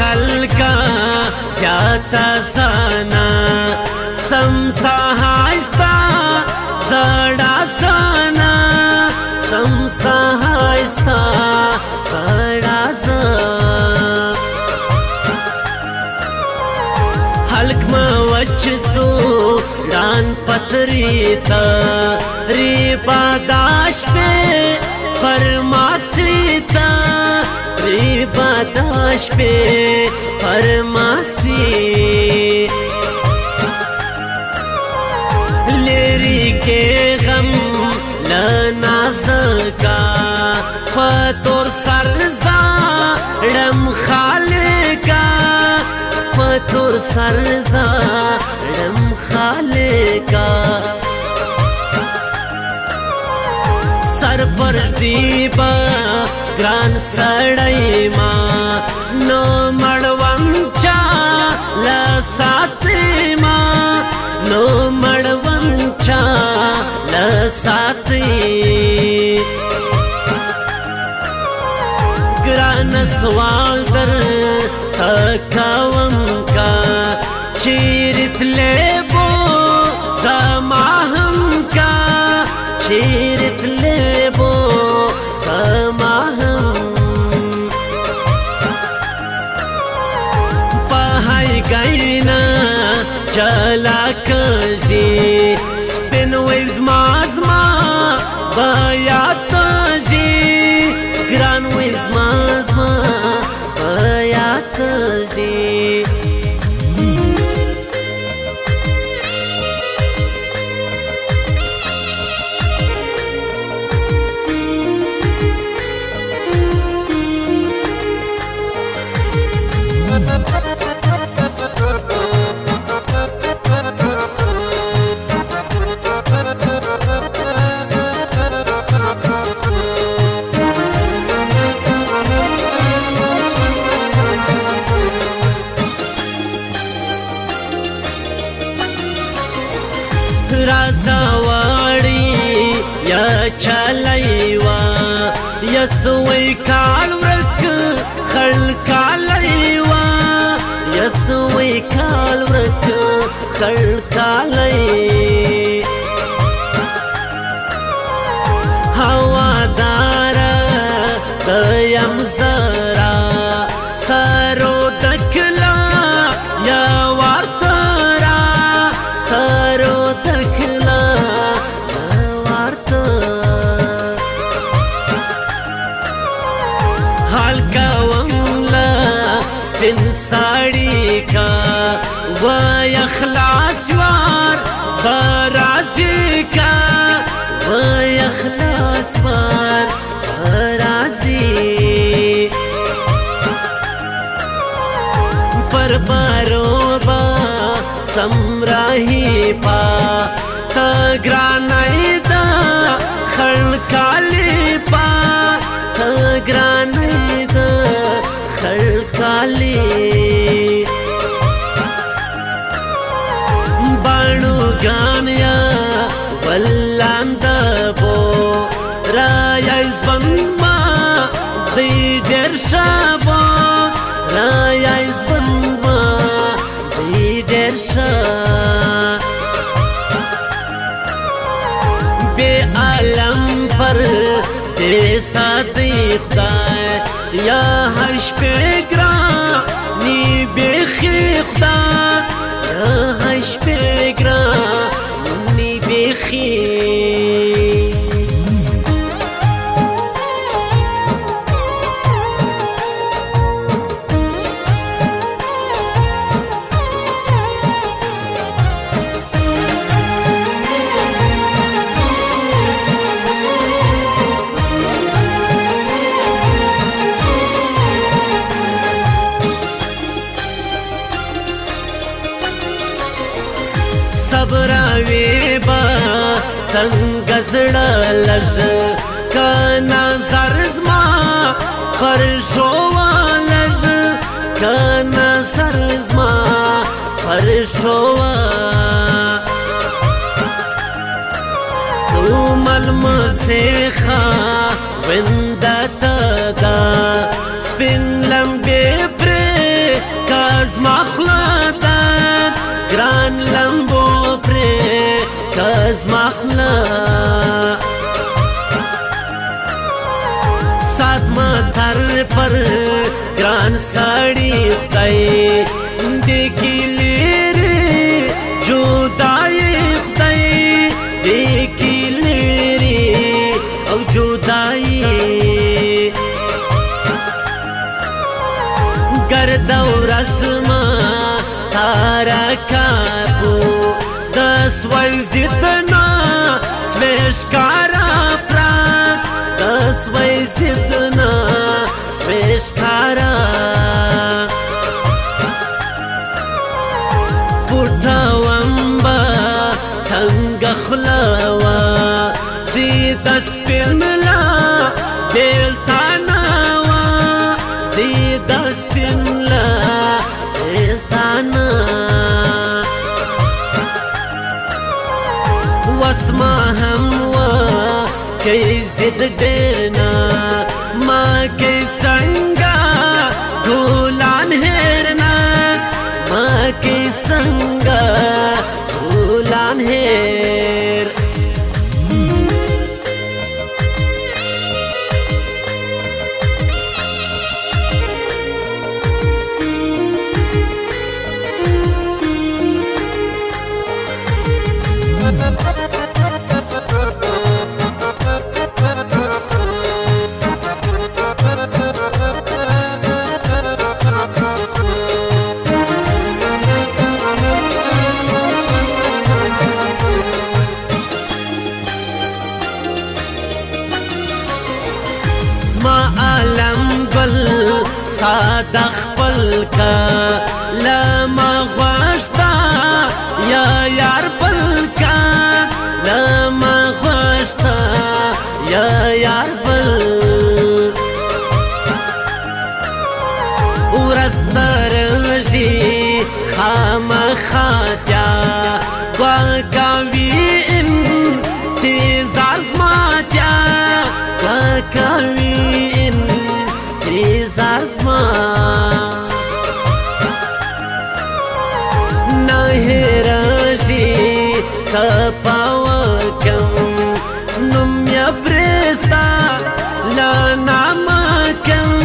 کل کا زیاتا سانا سمسا حائستا زڑا سانا سمسا حائستا زڑا سانا حلق ما وچ سو ران پتری تا ریبا داش پہ فرما باداش به فرماسی لیری کے غم لنازل کا پتور سرزا رم خالقا پتور سرزا رم خالقا سر پر دیبا ګران سړی ما نو مړوم چا لا ساتي ما نو مړوم چا لا ساتي ګران سوال در تکاوم Christmas, ma, ma, ma, ma, ma, ma, ma, ma, یسوی کال ورک خل کال ایوا یسوی کال ورک خل کال ای هوا دار قیم زرا سرو دکلا یا ورترا سر برو با سمراهی پا تا گرانای دا خړکالی پا تا گرانای دا خړکالی بانو ګانیا ولاند بو را یې زوند ما دې ډېر شان شه بے عالم پر دې ساتي خدای یا هش په ګرا ني بخیر څنګه زړه لږ که نظر زما پر شوه لږ که نظر زما پر شوه تو ملم سیخا ونده تدا سپین لمبی پری کاز مخلا دا گران لمبو پری کز مخلا ساتما تر پر گران ساڑی خدای دیکی لیر جودای خدای دیکی لیر او جودای گر دور از ما تارک سوی زدنا سویش کارا پرا سوی زدنا سویش کارا आसमा हम कई जिद डेरना माँ के संगा भूला हेरना माँ के संगा भूला नेरना زخپل کا لما غواشتا یا یار پل کا لما غواشتا یا یار پل وفا وکم نم یا پرستا لنام کم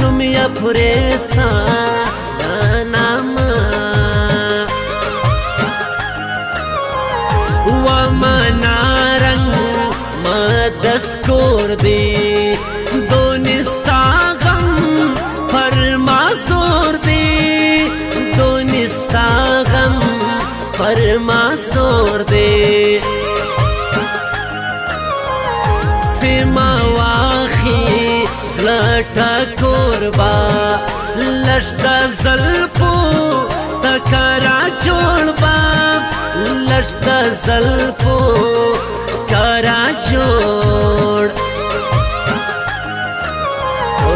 نم یا پرستا لنام ومنارن مدس کور دی گربا لشت زلفو تکارا چوڑبا لشت زلفو کارا چوڑ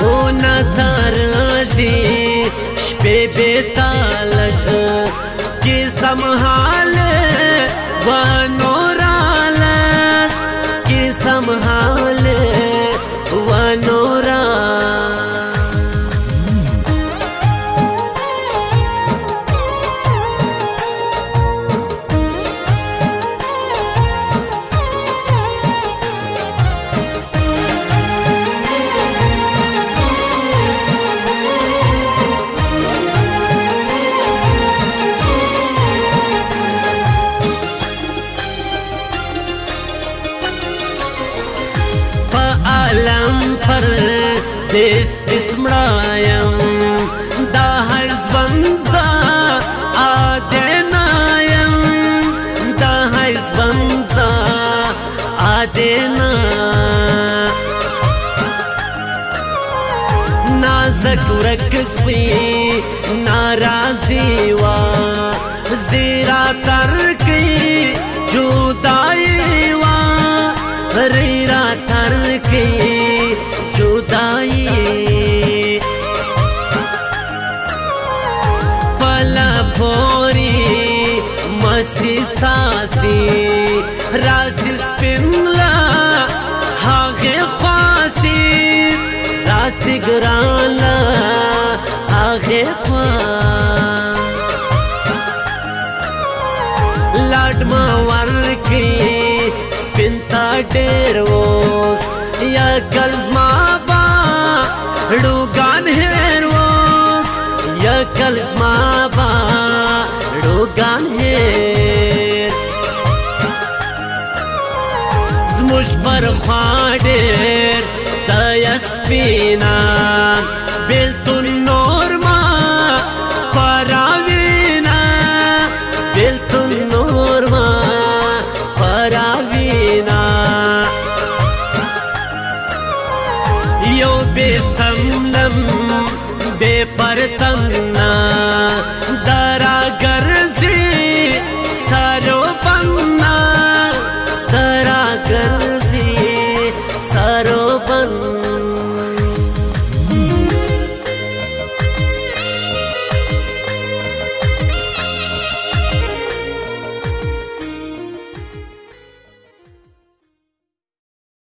رونا تارجی شپی بیتا لگ کی سمحال وار پس پس مړایم دا حزبن زا آدنایم دا حزبن زا آدنا نازک ورک سوی ناراضی وا زیرا ترکی جدائی وا ریرا ترکی جدائی ساسي ساسي راسي سپملا هاغه خاصي راسي ګرانا هاغه خوا لاډ ما ورکی سپینتا ډېر وس یا ګلز ما با ډوګان هېر وس یا ګلز ما با ډوګان هېر پر خوا ډېر د یسپینا بیلت